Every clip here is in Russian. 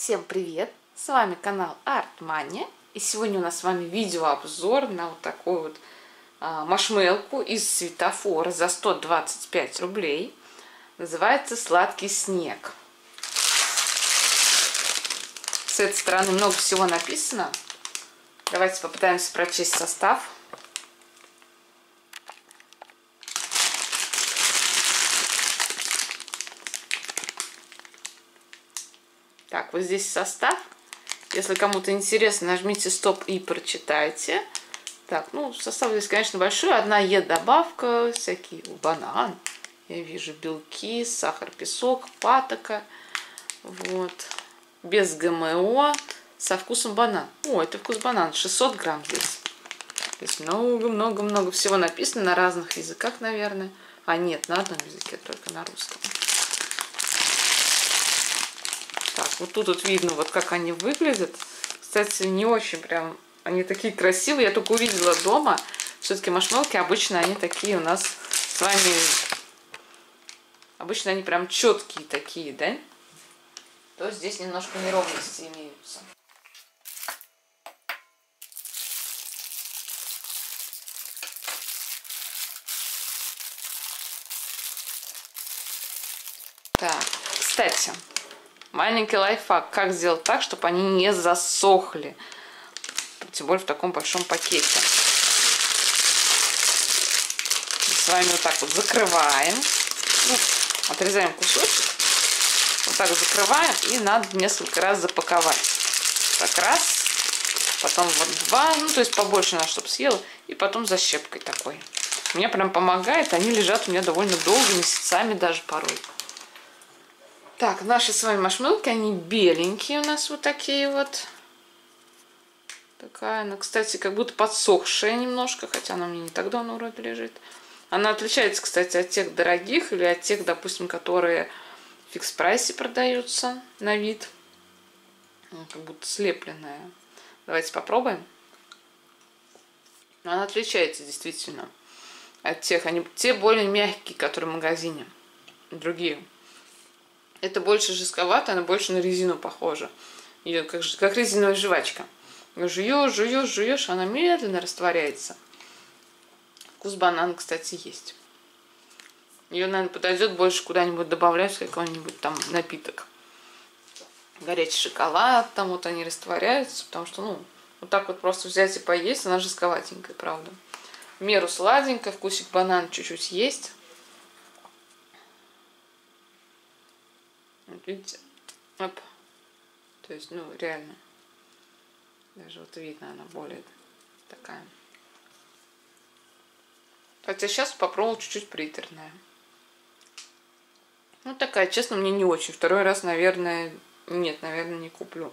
Всем привет! С вами канал Артмания. И сегодня у нас с вами видеообзор на вот такую вот а, машмелку из светофора за 125 рублей. Называется «Сладкий снег». С этой стороны много всего написано. Давайте попытаемся прочесть состав. Так, вот здесь состав. Если кому-то интересно, нажмите стоп и прочитайте. Так, ну, состав здесь, конечно, большой. Одна Е-добавка, всякие банан. Я вижу белки, сахар, песок, патока. Вот. Без ГМО, со вкусом банан. О, это вкус банан. 600 грамм здесь. Здесь много-много-много всего написано на разных языках, наверное. А нет, на одном языке, только на русском. Так, вот тут вот видно, вот как они выглядят. Кстати, не очень прям, они такие красивые. Я только увидела дома. Все-таки машмелки обычно они такие у нас с вами... Обычно они прям четкие такие, да? То здесь немножко неровности имеются. Так, кстати, Маленький лайфхак. Как сделать так, чтобы они не засохли. Тем более в таком большом пакете. Мы с вами вот так вот закрываем. Ну, отрезаем кусочек. Вот так закрываем. И надо несколько раз запаковать. Так раз. Потом вот два. Ну, то есть побольше надо, чтобы съел. И потом защепкой такой. Мне прям помогает. Они лежат у меня довольно долго, месяцами даже порой. Так, наши с вами машмелки, они беленькие у нас вот такие вот. Такая она, кстати, как будто подсохшая немножко, хотя она мне не так давно вроде лежит. Она отличается, кстати, от тех дорогих или от тех, допустим, которые в фикс-прайсе продаются на вид. Она как будто слепленная. Давайте попробуем. Она отличается действительно от тех. Они те более мягкие, которые в магазине. Другие. Это больше жестковато, она больше на резину похожа. Ее как, как резиновая жвачка. Жуешь, жуешь, жуешь, она медленно растворяется. Вкус банана, кстати, есть. Ее, наверное, подойдет больше куда-нибудь добавлять какой-нибудь там напиток. Горячий шоколад, там вот они растворяются, потому что, ну, вот так вот просто взять и поесть, она жестковатенькая, правда. В меру сладенькая, вкусик банана чуть-чуть есть. Вот видите? Оп. То есть, ну, реально. Даже вот видно, она более такая. Хотя сейчас попробовал чуть-чуть приторная. Ну, такая, честно, мне не очень. Второй раз, наверное, нет, наверное, не куплю.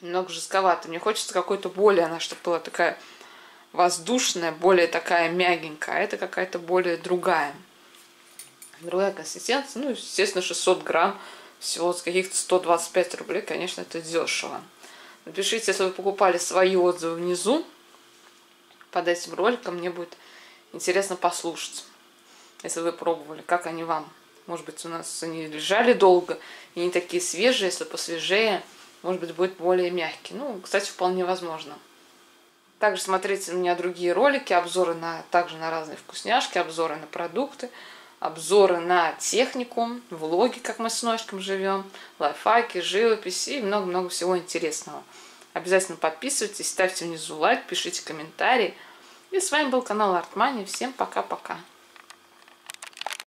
Немного жестковато. Мне хочется какой-то более, она чтобы была такая воздушная, более такая мягенькая. А это какая-то более другая другая консистенция. Ну, естественно, 600 грамм всего с каких-то 125 рублей, конечно, это дешево. Напишите, если вы покупали свои отзывы внизу под этим роликом, мне будет интересно послушать, если вы пробовали, как они вам. Может быть, у нас они лежали долго и не такие свежие, если посвежее, может быть, будет более мягкий. Ну, кстати, вполне возможно. Также смотрите у меня другие ролики, обзоры на, также на разные вкусняшки, обзоры на продукты обзоры на технику, влоги, как мы с ножком живем, лайфхаки, живопись и много-много всего интересного. Обязательно подписывайтесь, ставьте внизу лайк, пишите комментарии. И с вами был канал Артмани. Всем пока-пока.